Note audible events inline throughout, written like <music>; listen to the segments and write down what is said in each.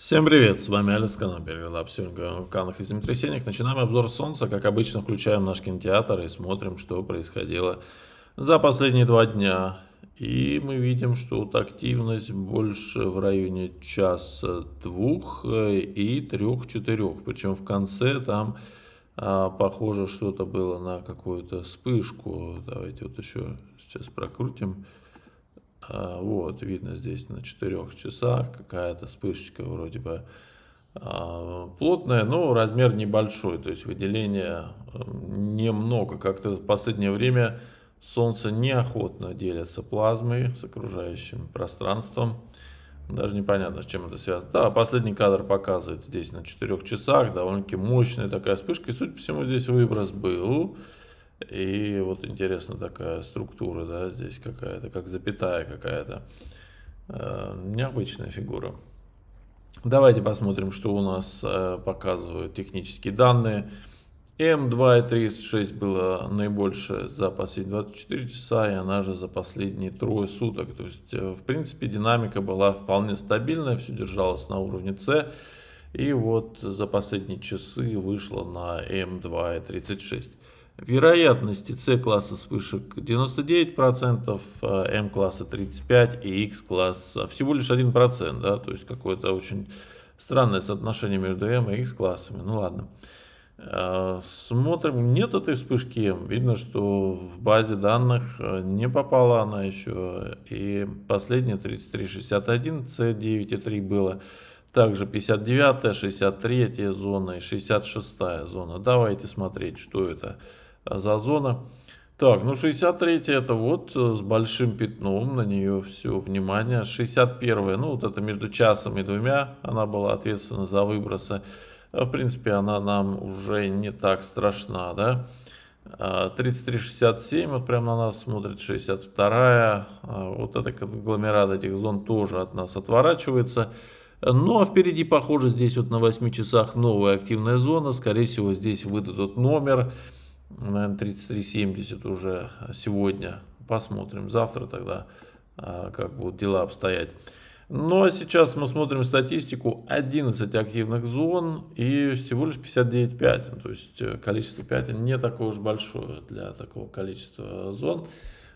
Всем привет, с вами Алекс Канал, перевела сегодня в вулканах и землетрясениях. Начинаем обзор Солнца, как обычно включаем наш кинотеатр и смотрим, что происходило за последние два дня. И мы видим, что вот активность больше в районе часа двух и трех-четырех. Причем в конце там а, похоже что-то было на какую-то вспышку. Давайте вот еще сейчас прокрутим. А, вот, видно здесь на 4 часах какая-то вспышечка вроде бы а, плотная, но размер небольшой, то есть выделения немного. Как-то в последнее время Солнце неохотно делится плазмой с окружающим пространством. Даже непонятно, с чем это связано. Да, последний кадр показывает здесь на 4 часах довольно-таки мощная такая вспышка. И, судя по всему, здесь выброс был. И вот интересно такая структура, да, здесь какая-то, как запятая какая-то. Э, необычная фигура. Давайте посмотрим, что у нас э, показывают технические данные. М2.36 было наибольшее за последние 24 часа, и она же за последние трое суток. То есть, э, в принципе, динамика была вполне стабильная, все держалось на уровне С. И вот за последние часы вышло на М2.36. Вероятности С-класса вспышек 99%, М-класса 35% и X-класса всего лишь 1%. Да? То есть какое-то очень странное соотношение между М и X-классами. Ну ладно. Э, смотрим, нет этой вспышки М. Видно, что в базе данных э, не попала она еще. И последняя 3361, С9,3 было. Также 59, 63 зона и 66 зона. Давайте смотреть, что это за зона. Так, ну 63 это вот э, с большим пятном, на нее все внимание. 61 ну вот это между часом и двумя, она была ответственна за выбросы. А, в принципе, она нам уже не так страшна, да. 33-67, а, вот прямо на нас смотрит 62 а, вот эта конгломерат этих зон тоже от нас отворачивается. Ну а впереди, похоже, здесь вот на 8 часах новая активная зона, скорее всего здесь выдадут номер наверное, 33.70 уже сегодня. Посмотрим завтра тогда, а, как будут дела обстоять. Ну а сейчас мы смотрим статистику. 11 активных зон и всего лишь 59 пятен. То есть э, количество пятен не такое уж большое для такого количества зон.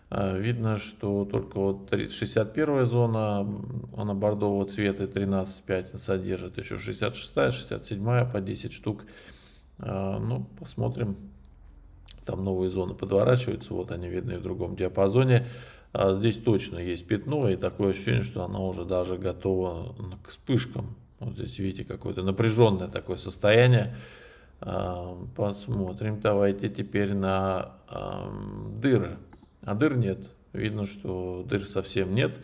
А, видно, что только вот 61 зона, она бордового цвета, 13 пятен содержит. Еще 66, 67 по 10 штук. А, ну, посмотрим, там новые зоны подворачиваются, вот они видны в другом диапазоне. А здесь точно есть пятно, и такое ощущение, что оно уже даже готово к вспышкам. Вот здесь видите какое-то напряженное такое состояние. А, посмотрим, давайте теперь на дыры. А дыр нет. Видно, что дыр совсем нет.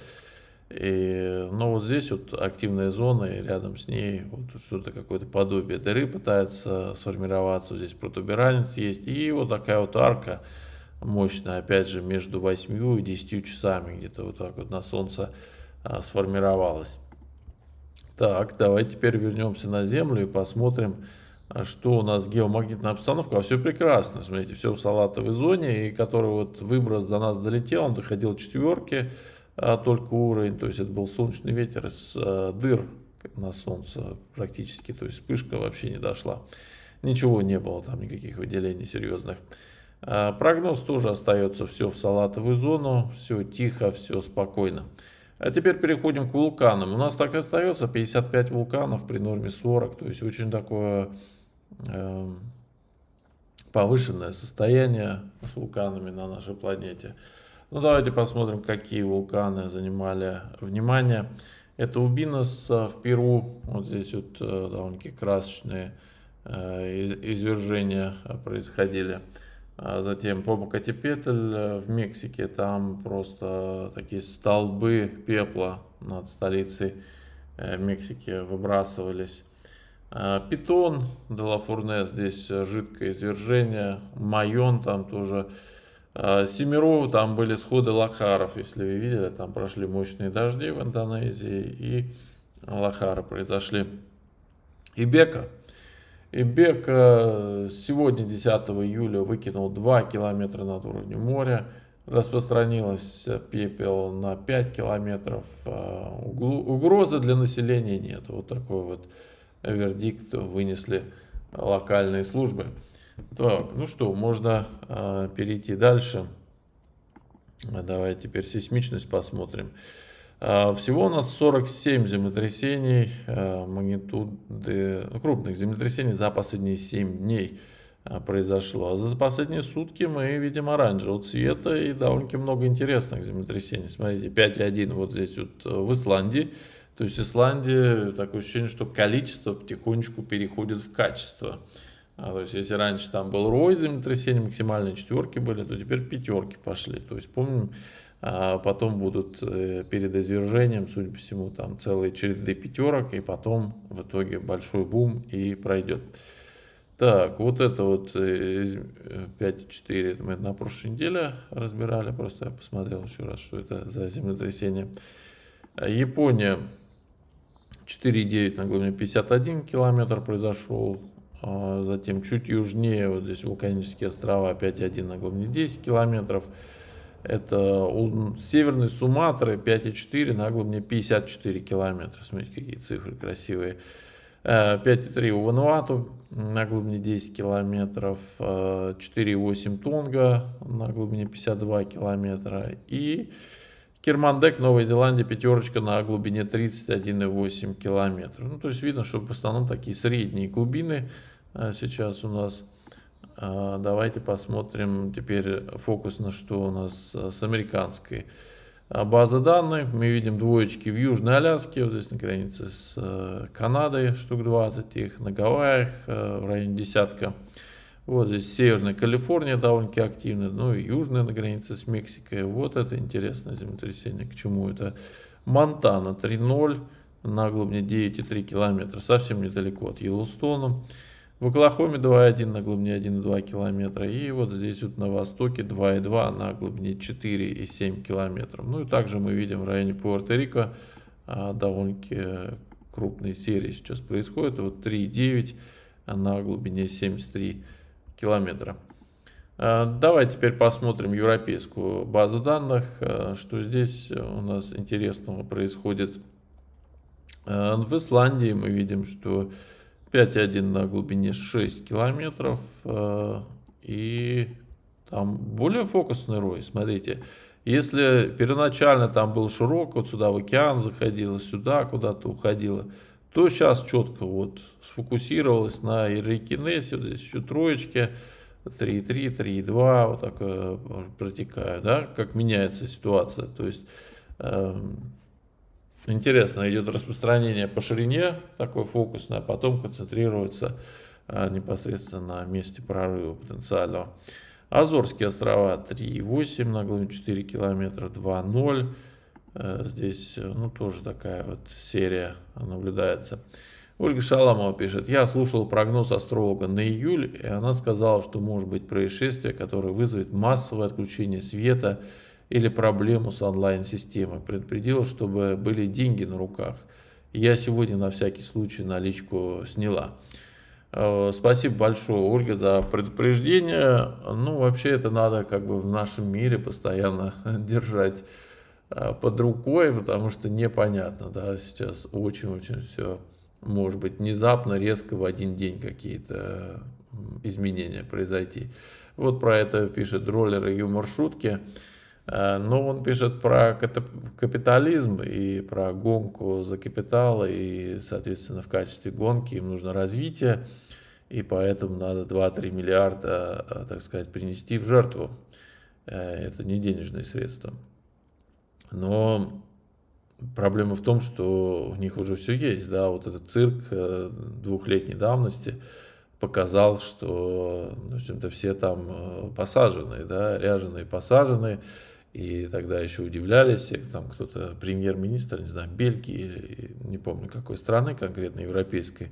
И, но вот здесь вот активная зона, и рядом с ней вот что-то какое-то подобие дыры пытается сформироваться. Здесь протуберанец есть. И вот такая вот арка мощная, опять же, между 8 и 10 часами где-то вот так вот на солнце а, сформировалась. Так, давайте теперь вернемся на Землю и посмотрим, а, что у нас геомагнитная обстановка. А все прекрасно, смотрите, все в салатовой зоне, и который вот выброс до нас долетел, он доходил четверки, только уровень, то есть это был солнечный ветер из а, дыр на солнце практически, то есть вспышка вообще не дошла. Ничего не было, там никаких выделений серьезных. А, прогноз тоже остается все в салатовую зону, все тихо, все спокойно. А теперь переходим к вулканам. У нас так и остается 55 вулканов при норме 40, то есть очень такое э, повышенное состояние с вулканами на нашей планете. Ну, давайте посмотрим, какие вулканы занимали внимание. Это Убинос в Перу. Вот здесь вот э, довольно-таки красочные э, извержения происходили. А затем Попокатепетль э, в Мексике. Там просто такие столбы пепла над столицей Мексики выбрасывались. Питон, Делафурне, здесь жидкое извержение. Майон там тоже а, Семеру там были сходы лахаров, если вы видели, там прошли мощные дожди в Индонезии и лахары произошли. И Бека. И Бека сегодня, 10 июля, выкинул 2 километра над уровнем моря. распространилась пепел на 5 километров. А угрозы для населения нет. Вот такой вот вердикт вынесли локальные службы. Так, ну что, можно э, перейти дальше. Давай теперь сейсмичность посмотрим. Э, всего у нас 47 землетрясений, э, магнитуды, ну, крупных землетрясений за последние 7 дней произошло. А за последние сутки мы видим оранжевого цвета и довольно много интересных землетрясений. Смотрите, 5,1 вот здесь вот э, в Исландии. То есть Исландия, такое ощущение, что количество потихонечку переходит в качество. А, то есть, если раньше там был рой землетрясений, максимальные четверки были, то теперь пятерки пошли. То есть, помним, а потом будут э, перед извержением, судя по всему, там целые череды пятерок, и потом в итоге большой бум и пройдет. Так, вот это вот 5.4, э, это мы на прошлой неделе разбирали, просто я посмотрел еще раз, что это за землетрясение. Япония 4,9 на глубине 51 километр произошел. А затем чуть южнее, вот здесь вулканические острова, 5,1 на глубине 10 километров. Это у северной Суматры 5,4 на глубине 54 километра. Смотрите, какие цифры красивые. 5,3 э, у Вануату на глубине 10 километров, 4,8 Тонга на глубине 52 километра и Кермандек, Новая Зеландия, пятерочка на глубине 31,8 километров. Ну, то есть видно, что в основном такие средние глубины сейчас у нас. А, давайте посмотрим теперь фокус на что у нас с американской базы данных. Мы видим двоечки в Южной Аляске, вот здесь на границе с Канадой, штук 20 их, на Гавайях в районе десятка. Вот здесь Северная Калифорния довольно-таки активная, ну и Южная на границе с Мексикой. Вот это интересное землетрясение. К чему это? Монтана 3.0 на глубине 9,3 километра, совсем недалеко от Йеллоустона. В Оклахоме 2,1 на глубине 1,2 километра. И вот здесь вот на востоке 2,2 на глубине 4,7 километров. Ну и также мы видим в районе Пуэрто-Рико а, довольно-таки крупные серии сейчас происходят. Вот 3,9 на глубине 73 километра. А, давай теперь посмотрим европейскую базу данных, а, что здесь у нас интересного происходит. А, в Исландии мы видим, что 5.1 на глубине 6 километров и там более фокусный рой, смотрите. Если первоначально там был широк, вот сюда в океан заходило, сюда куда-то уходило, то сейчас четко вот сфокусировалась на иррикинесе, вот здесь еще троечки, 3,3, 3,2, вот так э, протекают, да, как меняется ситуация. То есть э, интересно, идет распространение по ширине, такой фокусное, а потом концентрируется непосредственно на месте прорыва потенциального. Азорские острова 3,8 на глубине 4 километра, 2,0 Э, здесь, э, ну, тоже такая вот серия наблюдается. Ольга Шаламова пишет, я слушал прогноз астролога на июль, и она сказала, что может быть происшествие, которое вызовет массовое отключение света или проблему с онлайн-системой. Предупредила, чтобы были деньги на руках. Я сегодня на всякий случай наличку сняла. Э, спасибо большое, Ольга, за предупреждение. Ну, вообще это надо как бы в нашем мире постоянно <laughs> держать Э, под рукой, потому что непонятно, да, сейчас очень-очень все может быть внезапно, резко в один день какие-то изменения произойти. Вот про это пишет роллер и юмор шутки. Э, но он пишет про капитализм и про гонку за капитал, и, соответственно, в качестве гонки им нужно развитие, и поэтому надо 2-3 миллиарда, э, так сказать, принести в жертву. Это не денежные средства. Но проблема в том, что у них уже все есть, да, вот этот цирк э, двухлетней давности показал, что, в общем-то, все там э, посаженные, да, ряженые посаженные, и тогда еще удивлялись, там кто-то, премьер-министр, не знаю, Бельгии, не помню какой страны конкретно, европейской,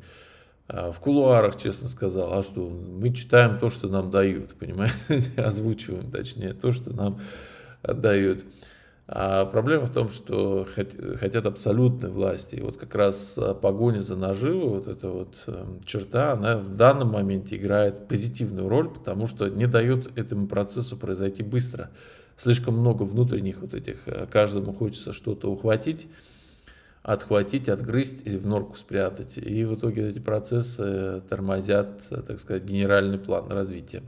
а в кулуарах, честно сказал, а что, мы читаем то, что нам дают, понимаете, <laughs> озвучиваем, точнее, то, что нам отдают. А проблема в том, что хотят абсолютной власти. И вот как раз погоня за наживу, вот эта вот эм, черта, она в данном моменте играет позитивную роль, потому что не дает этому процессу произойти быстро. Слишком много внутренних вот этих, э, каждому хочется что-то ухватить, отхватить, отгрызть и в норку спрятать. И в итоге эти процессы тормозят, так сказать, генеральный план развития.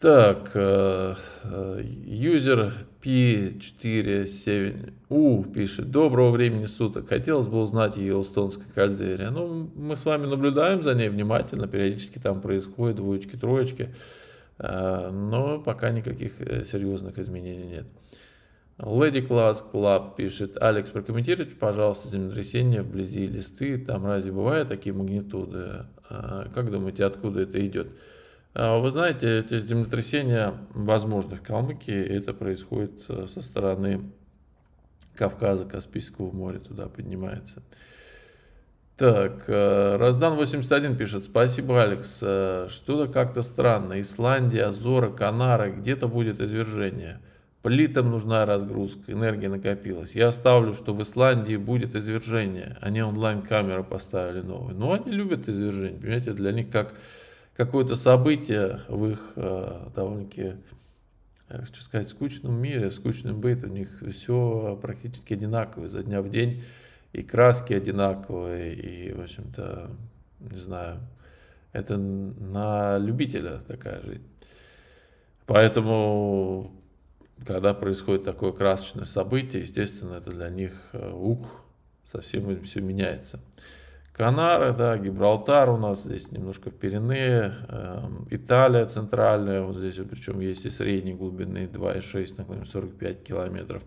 Так, э, э, юзер P47U пишет, доброго времени суток, хотелось бы узнать о Йеллоустонской кальдере. Ну, мы с вами наблюдаем за ней внимательно, периодически там происходят двоечки, троечки, э, но пока никаких серьезных изменений нет. Lady Class Club пишет, Алекс, прокомментируйте, пожалуйста, землетрясение вблизи листы, там разве бывают такие магнитуды? Как думаете, откуда это идет? А, вы знаете, эти землетрясения возможны в Калмыкии. Это происходит э, со стороны Кавказа, Каспийского моря, туда поднимается. Так, э, Раздан 81 пишет, спасибо, Алекс. Э, что-то как-то странно. Исландия, Азора, Канары, где-то будет извержение. Плитам нужна разгрузка, энергия накопилась. Я ставлю, что в Исландии будет извержение. Они онлайн-камеры поставили новые. Но они любят извержение, понимаете, для них как какое-то событие в их э, довольно-таки, э, хочу сказать, скучном мире, скучный быт, у них все практически одинаково изо дня в день, и краски одинаковые, и, в общем-то, не знаю, это на любителя такая жизнь. Поэтому, когда происходит такое красочное событие, естественно, это для них э, ух, совсем все меняется. Канары, да, Гибралтар у нас здесь немножко в Пиренее, э, Италия центральная, вот здесь, причем есть и средней глубины 2,6 на глубине 45 километров.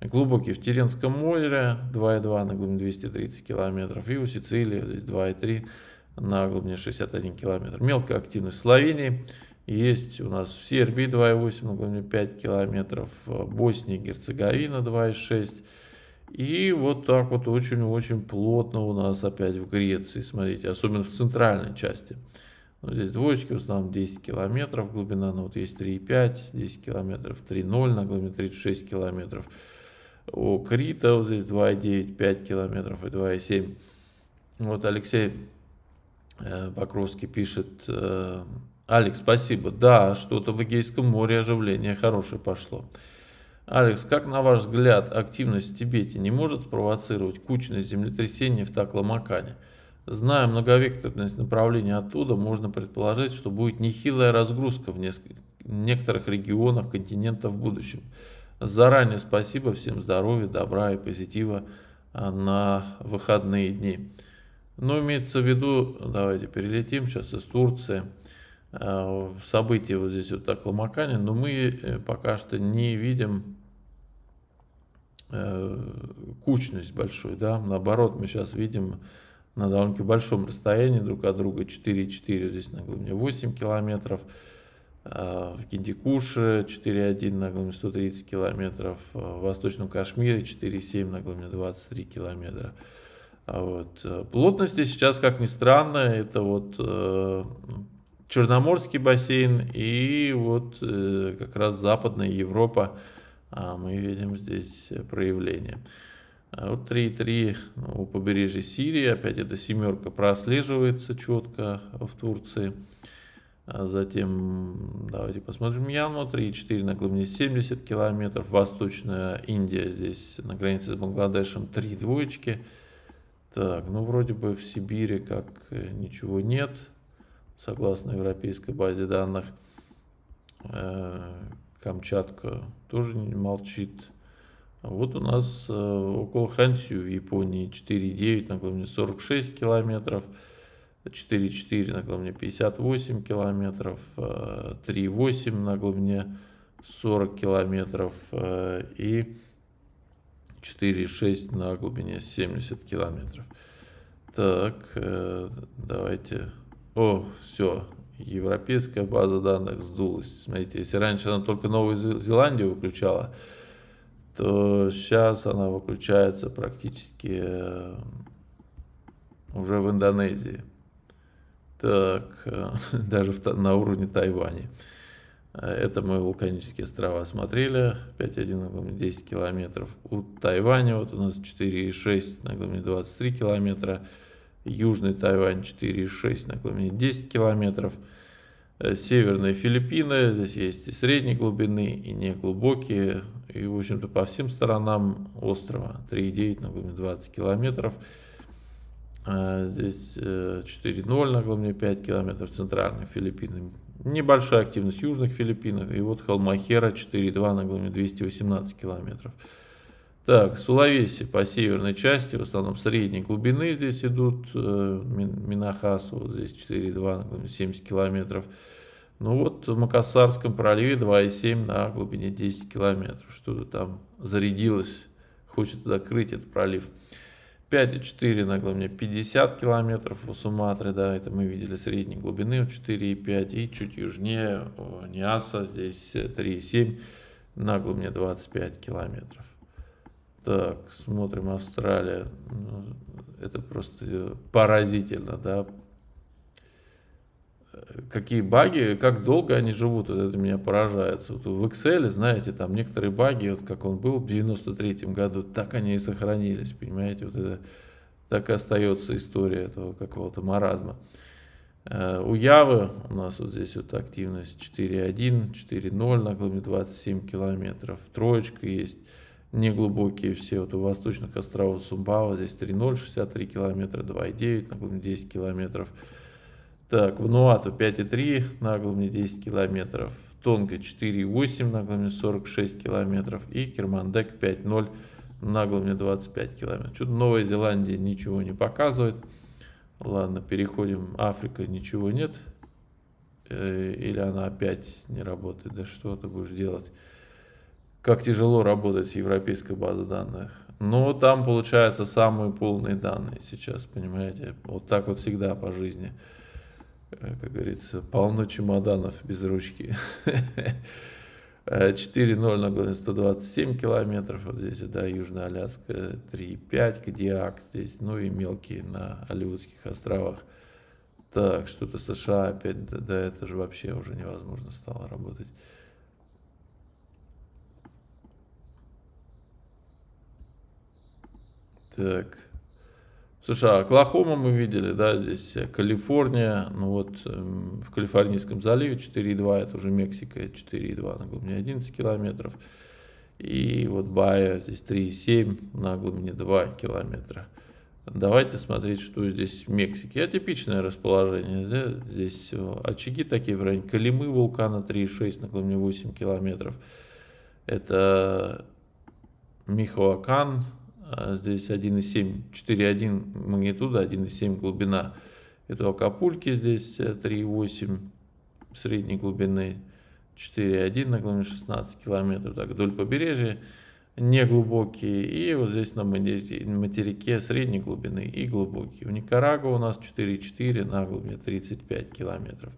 Глубокий в Теренском море 2,2 на глубине 230 километров. И у Сицилии здесь 2,3 на глубине 61 километр. Мелкая активность в Словении. Есть у нас в Сербии 2,8 на глубине 5 километров. В Боснии и Герцеговина 2,6 и вот так вот очень-очень плотно у нас опять в Греции, смотрите, особенно в центральной части. Ну, здесь двоечки, в основном 10 километров глубина, но вот есть 3,5, 10 километров, 3,0 на глубине 36 километров. У Крита вот здесь 2,9, 5 километров и 2,7. Вот Алексей э, Покровский пишет, э, Алекс, спасибо, да, что-то в Эгейском море оживление хорошее пошло. Алекс, как на ваш взгляд активность в Тибете не может спровоцировать кучность землетрясений в Такламакане? Зная многовекторность направления оттуда, можно предположить, что будет нехилая разгрузка в некоторых регионах континента в будущем. Заранее спасибо, всем здоровья, добра и позитива а, на выходные дни. Но имеется в виду, давайте перелетим сейчас из Турции, а, события вот здесь вот так Ламакане, но мы э, пока что не видим Э, кучность большой, да, наоборот, мы сейчас видим на довольно большом расстоянии друг от друга 4,4, здесь на глубине 8 километров, в Киндикуше 4,1 на глубине 130 километров, э, в Восточном Кашмире 4,7 на глубине 23 километра. А вот. Плотности сейчас, как ни странно, это вот Черноморский бассейн и вот как раз Западная Европа, а мы видим здесь проявление. А вот 3,3 ну, у побережья Сирии, опять эта семерка прослеживается четко в Турции. А затем, давайте посмотрим, Янма 3,4 на глубине 70 километров. Восточная Индия здесь на границе с Бангладешем 3 двоечки. Так, ну вроде бы в Сибири как э, ничего нет, согласно европейской базе данных. Э, Камчатка тоже молчит. Вот у нас э, около Хансю в Японии 4,9 на глубине 46 километров, 4,4 на глубине 58 километров, 3,8 э, на глубине 40 километров э, и 4,6 на глубине 70 километров. Так, давайте. О, все, европейская база данных сдулась. Смотрите, если раньше она только Новую Зеландию выключала, то сейчас она выключается практически э, уже в Индонезии. Так, э, <laughs> даже в, на уровне Тайваня. Это мы вулканические острова смотрели. 5,1 на глубине 10 километров. У Тайваня вот у нас 4,6 на глубине 23 километра. Южный Тайвань 4,6 на глубине 10 километров. э, северные Филиппины. Здесь есть и средней глубины, и неглубокие. И, в общем-то, по всем сторонам острова 3,9 на глубине 20 километров. А здесь 4,0 на глубине 5 километров центральных Филиппины. Небольшая активность южных Филиппинов. И вот Халмахера 4,2 на глубине 218 километров. Так, Сулавеси по северной части, в основном средней глубины здесь идут, э, Минахас, вот здесь 4,2, 70 километров. Ну вот в Макасарском проливе 2,7 на глубине 10 километров. Что-то там зарядилось, хочет закрыть этот пролив. 5,4 на глубине 50 километров у Суматры, да, это мы видели средней глубины 4,5 и чуть южнее Ниаса, здесь 3,7 на глубине 25 километров. Так, смотрим Австралия. Ну, это просто поразительно, да. Какие баги, как долго они живут, вот это меня поражает. Вот в Excel, знаете, там некоторые баги, вот как он был в 93 году, так они и сохранились, понимаете, вот это так и остается история этого какого-то маразма. Э, у Явы у нас вот здесь вот активность 4.1, 4.0 на глубине 27 километров, троечка есть неглубокие все. Вот у восточных островов Сумбава здесь 3,0, 63 километра, 2,9 на глубине 10 километров. Так, в Нуату 5,3 на глубине 10 километров. Тонга 4,8 на глубине 46 километров. И Кермандек 5,0 на глубине 25 километров. Что-то Новая Зеландия ничего не показывает. Ладно, переходим. Африка ничего нет. Э, или она опять не работает. Да что ты будешь делать? как тяжело работать с европейской базой данных. Но там получается самые полные данные сейчас, понимаете. Вот так вот всегда по жизни. Э, как говорится, полно чемоданов без ручки. 4.0 на главе 127 километров. Вот здесь, да, Южная Аляска 3.5, Кадиак здесь, ну и мелкие на Оливудских островах. Так, что-то США опять, да, да это же вообще уже невозможно стало работать. Так. США, Оклахома мы видели, да, здесь Калифорния, ну вот эм, в Калифорнийском заливе 4,2, это уже Мексика, 4,2 на глубине 11 километров. И вот Бая здесь 3,7 на глубине 2 километра. Давайте смотреть, что здесь в Мексике. Атипичное расположение. Да? Здесь очаги такие в районе Калимы вулкана 3,6 на глубине 8 километров. Это Михоакан а здесь 1,7, 4,1 магнитуда, 1,7 глубина. Это Акапульки здесь 3,8 э, средней глубины, 4,1 на глубине 16 километров. Так, вдоль побережья неглубокие. И вот здесь на материке средней глубины и глубокие. В Никарагуа у нас 4,4 на глубине 35 километров.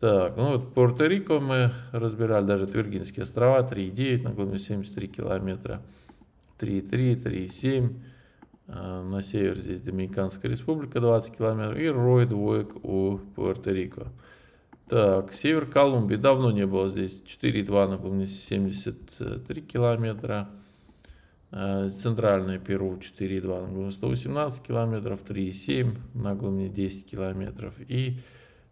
Так, ну вот Пуэрто-Рико мы разбирали, даже Твергинские острова 3,9 на глубине 73 километра. 3,3, 3,7. А, на север здесь Доминиканская республика 20 километров и Рой двоек у Пуэрто-Рико. Так, север Колумбии давно не было здесь. 4,2 на глубине 73 километра. А, центральное Перу 4,2 на глубине 118 километров. 3,7 на глубине 10 километров. И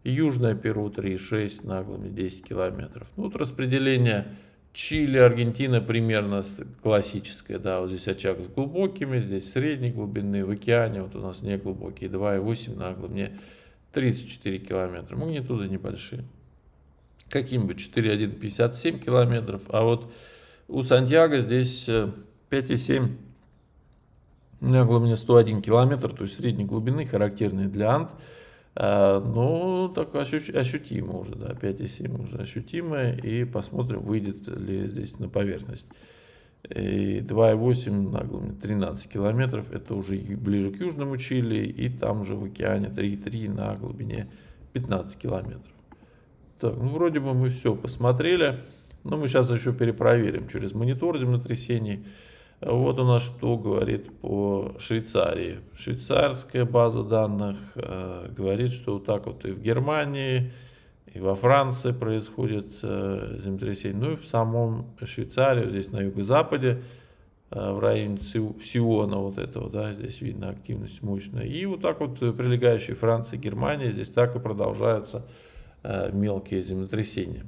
Южное Перу 3,6 на глубине 10 километров. Ну, вот распределение Чили, Аргентина примерно классическая, да, вот здесь очаг с глубокими, здесь средней глубины, в океане вот у нас не глубокие, 2,8 на глубине 34 километра, магнитуды небольшие. Каким-нибудь 4,1, 57 километров, а вот у Сантьяго здесь 5,7 э, на глубине 101 километр, то есть средней глубины, характерные для Ант. А, ну, так ощутимо уже, да, 5,7 уже ощутимо, и посмотрим, выйдет ли здесь на поверхность. И 2,8 на глубине 13 километров, это уже ближе к Южному Чили, и там уже в океане 3,3 на глубине 15 километров. Так, ну вроде бы мы все посмотрели, но мы сейчас еще перепроверим через монитор землетрясений. Вот у нас что говорит по Швейцарии. Швейцарская база данных э, говорит, что вот так вот и в Германии, и во Франции происходит э, землетрясение. Ну и в самом Швейцарии, здесь на юго-западе, э, в районе Сиона вот этого, да, здесь видно активность мощная. И вот так вот прилегающие Франция, Германия, здесь так и продолжается мелкие землетрясения.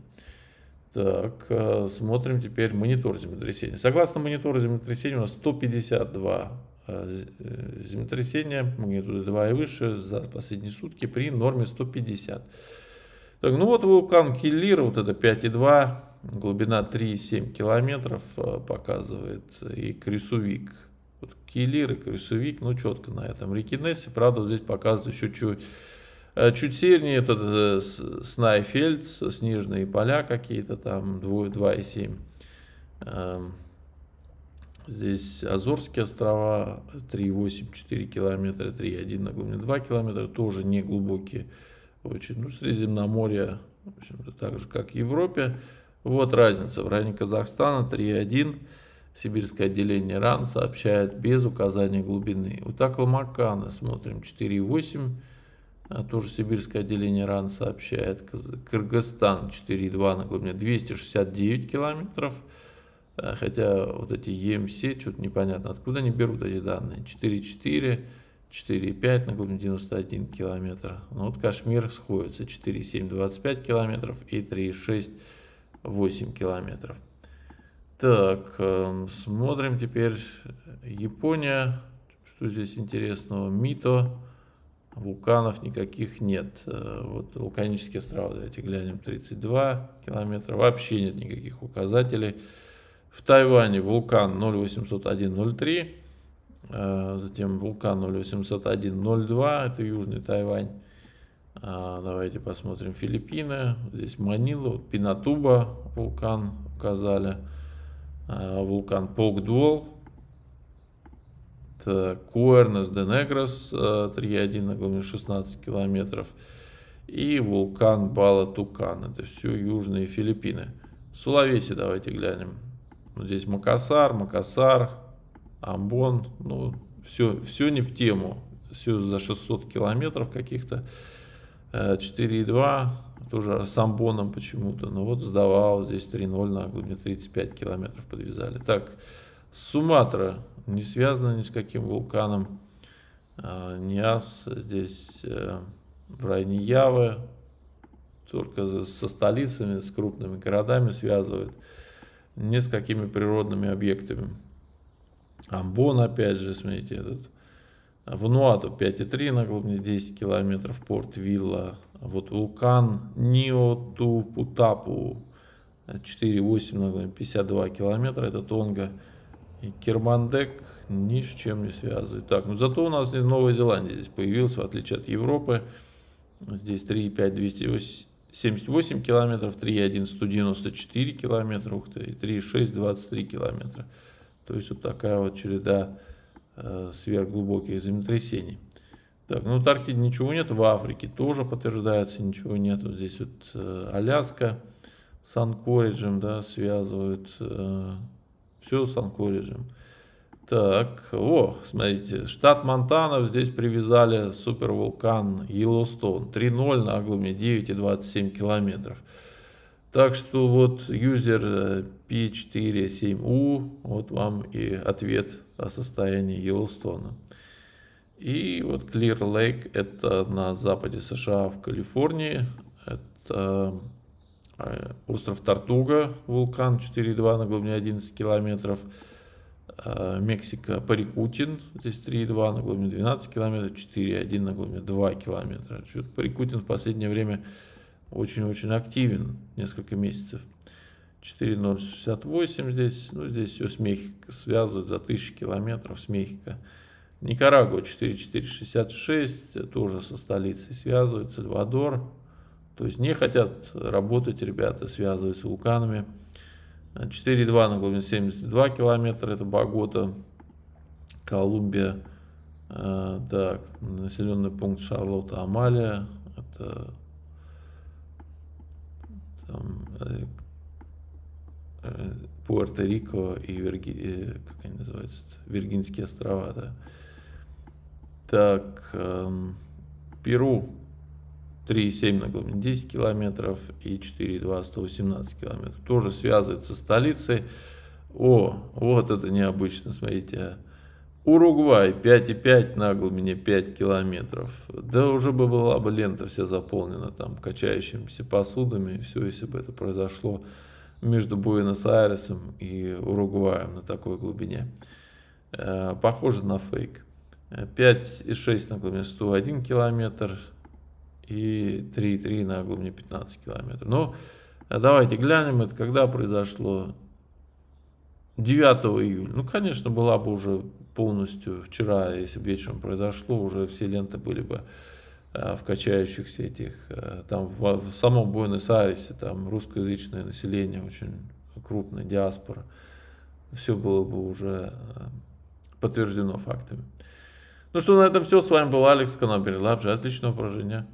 Так, э, смотрим теперь монитор землетрясения. Согласно монитору землетрясения у нас 152 э, э, землетрясения, магнитуда 2 и выше за последние сутки при норме 150. Так, ну вот вулкан Киллир, вот это 5,2, глубина 3,7 километров показывает, и Крисувик. Вот Киллир и Крисувик, ну четко на этом реке Нессе, правда вот здесь показывает еще чуть чуть севернее этот э, Снайфельдс, снежные поля какие-то там, 2,7. Эм, здесь Азорские острова 3,8, 4 километра, 3,1 на глубине 2 километра, тоже не глубокие очень. Ну, Средиземноморье, в общем-то, так же, как в Европе. Вот разница. В районе Казахстана 3,1. Сибирское отделение РАН сообщает без указания глубины. У Такла-Макана смотрим 4,8 а тоже сибирское отделение РАН сообщает. Кыргызстан 4,2 на глубине 269 километров. А, хотя вот эти EMC, что-то непонятно, откуда они берут эти данные. 4,4, 4,5 на глубине 91 километр. Ну вот Кашмир сходится 4,7, 25 километров и 3,6, 8 километров. Так, эм, смотрим теперь Япония. Что здесь интересного? Мито вулканов никаких нет. Э, вот вулканические острова, давайте глянем, 32 километра, вообще нет никаких указателей. В Тайване вулкан 0801-03, э, затем вулкан 0801-02, это Южный Тайвань. А, давайте посмотрим Филиппины. Здесь Манила, Пинатуба вулкан указали. А, вулкан Погдуол Куэрнес де Негрос 3,1 на глубине 16 километров и вулкан Бала-Тукан. Это все южные Филиппины. Сулавеси давайте глянем. Здесь Макасар, Макасар, Амбон. Ну, все, все не в тему. Все за 600 километров каких-то. 4,2 тоже с Амбоном почему-то. Ну вот сдавал здесь 3,0 на глубине 35 километров подвязали. Так, Суматра не связана ни с каким вулканом. А, Ниас здесь э, в районе Явы, только со столицами, с крупными городами связывают, не с какими природными объектами. Амбон, опять же, смотрите, этот. Вануату 5,3 на глубине 10 километров, порт Вилла. Вот вулкан Ниотупутапу 4,8 на глубине 52 километра, это Тонга. И Кермандек ни с чем не связывает. Так, ну зато у нас Новая Зеландия здесь появилась, в отличие от Европы. Здесь 3,5 278 километров, 3,1 194 километра, ух ты, и 3,6 23 километра. То есть вот такая вот череда э, сверхглубоких землетрясений. Так, ну в ничего нет, в Африке тоже подтверждается, ничего нет. Вот здесь вот э, Аляска с Анкориджем, да, связывают. Э, все с Анкориджем. Так, о, смотрите, штат Монтана, здесь привязали супервулкан Йеллоустон. 3.0 на глубине 9,27 километров. Так что вот юзер P47U, вот вам и ответ о состоянии Йеллоустона. И вот Clear Lake, это на западе США в Калифорнии. Это Э, остров Тартуга, вулкан 4,2 на глубине 11 километров. Э, Мексика, Парикутин, здесь 3,2 на глубине 12 километров, 4,1 на глубине 2 километра. Что-то Парикутин в последнее время очень-очень активен, несколько месяцев. 4,068 здесь, ну здесь все с Мехико связывают за 1000 километров с Мехико. Никарагуа 4,466, тоже со столицей связывают, Сальвадор то есть не хотят работать ребята, связывать с вулканами. 4,2 на глубине 72 километра, это Богота, Колумбия. Э, так, населенный пункт Шарлотта Амалия, это там, э, э, Пуэрто-Рико и Верги... как они называются, Виргинские острова, да. Так, эм, Перу 3,7 на глубине 10 километров и 4,2 118 километров. Тоже связывает со столицей. О, вот это необычно, смотрите. Уругвай 5,5 на глубине 5 километров. Да уже бы была бы лента вся заполнена там качающимися посудами. Все, если бы это произошло между Буэнос-Айресом и Уругваем на такой глубине. Э, похоже на фейк. 5,6 на глубине 101 километр и 3,3 на глубине 15 километров. Ну, давайте глянем, это когда произошло. 9 июля. Ну, конечно, была бы уже полностью вчера, если бы вечером произошло, уже все ленты были бы э, в качающихся этих, э, там в, в самом Буэнос-Айресе, там русскоязычное население, очень крупная диаспора, все было бы уже э, подтверждено фактами. Ну что, на этом все. С вами был Алекс, канал Перелабжи. Отличного упражнения.